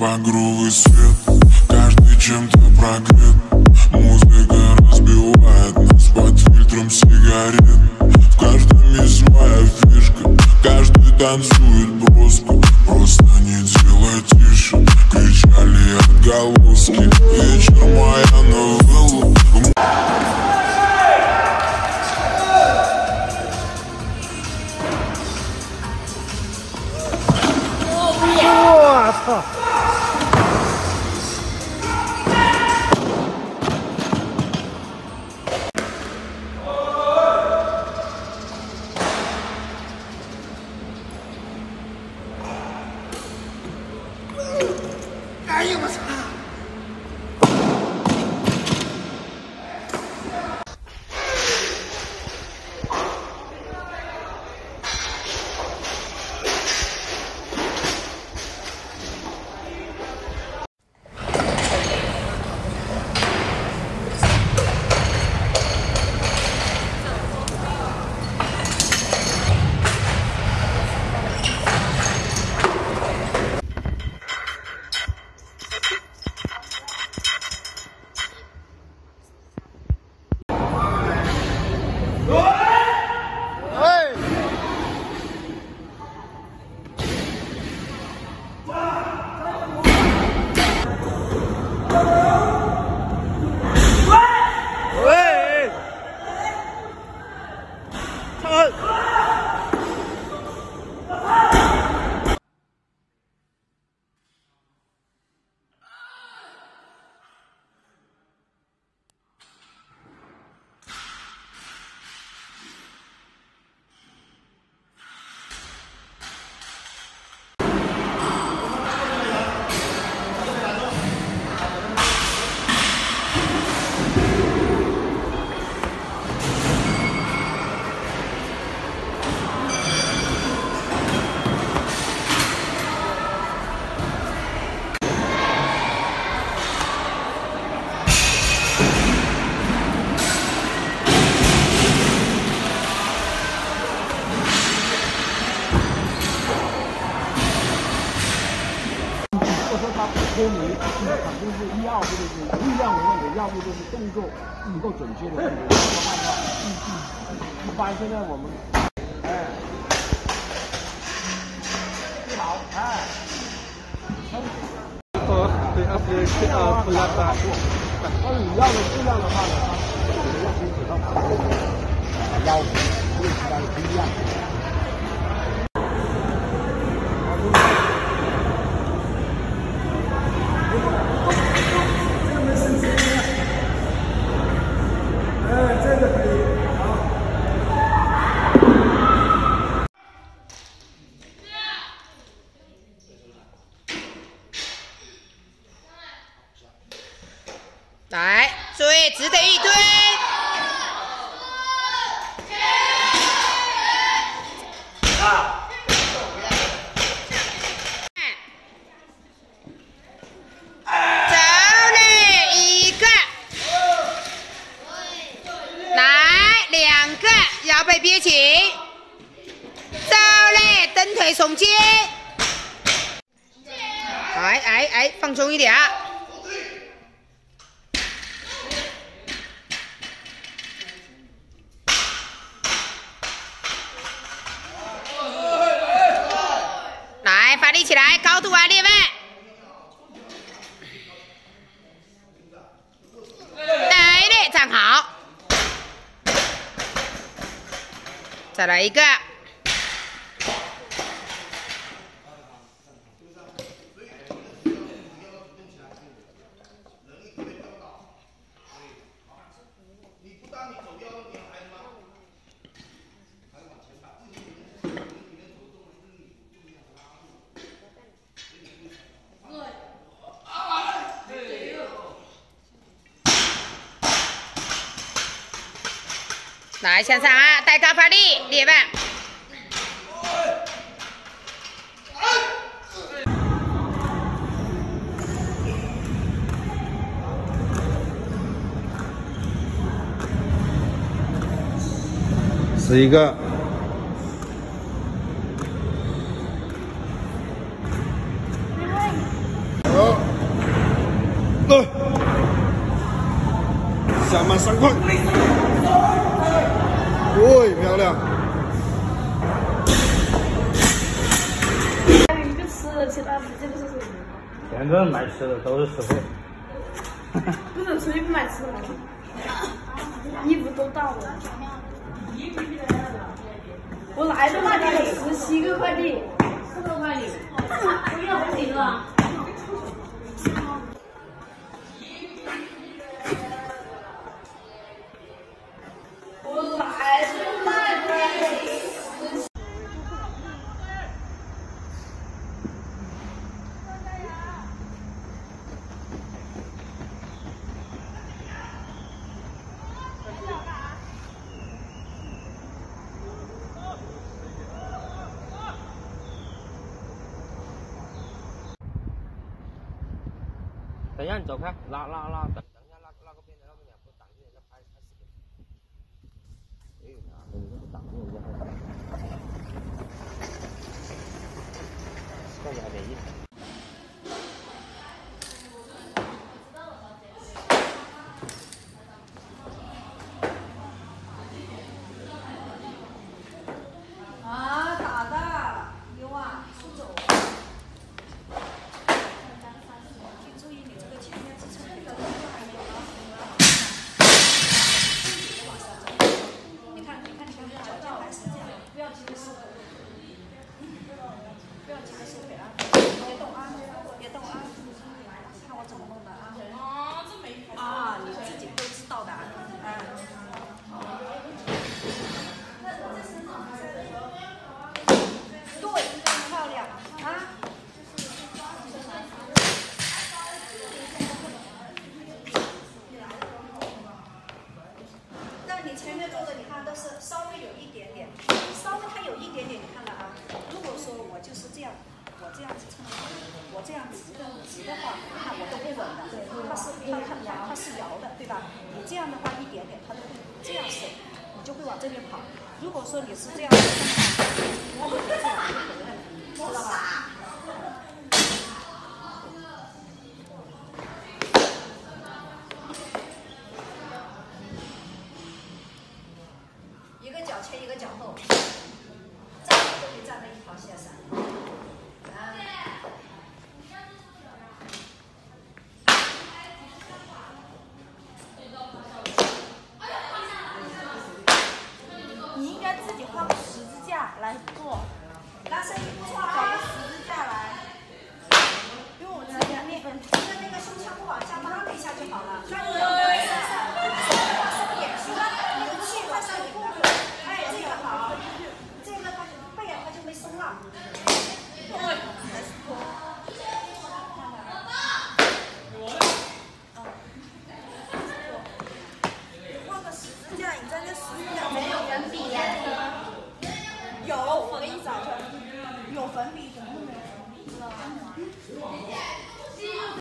Багровый свет, каждый чем-то прогрет Музыка разбивает нас под фильтром сигарет. В каждом есть своя фишка, каждый танцует броско Просто не делай тише, кричали отголоски. Вечер моя новелла 脱离，那肯定是一二步就是力量的问题，要不就是动作不够准确的问题。一般现在我们，哎，你好，哎，哦，对，而且呃，不拉大。但是你要的质量的话呢，来，注意，直的一推。走嘞，一个。来，两个，腰背憋紧。走嘞，蹬腿耸肩。哎哎哎，放松一点。来，发力起来，高度啊，列位。来嘞，站好。再来一个。来向上啊，带高发力，列位。十一个，对，下马三块，对，漂亮。一个吃的，其他直接不是？什么？现在卖吃的都是吃货。不能出去不买吃的吗？衣服都到了。我来的快递十七个快递，四个快递，不要不行了。我来的快递。等一下，你走开，拉拉拉，等等一下，拉拉个边，拉个边，不挡住人家拍拍视频。哎，你这不挡住人家拍视频，这样还没意思。啊，打的，有啊，出走。注意你这个前面支撑那个动作还没有拉往下走。你看，你看前面脚脚还是这样，不要不要急着收费啊，别动啊，别动啊，这样直的直的话，看我都不稳的，它是它它它是摇的，对吧？你这样的话一点点，它都会这样手，你就会往这边跑。如果说你是这样子撑的，它就这样好了，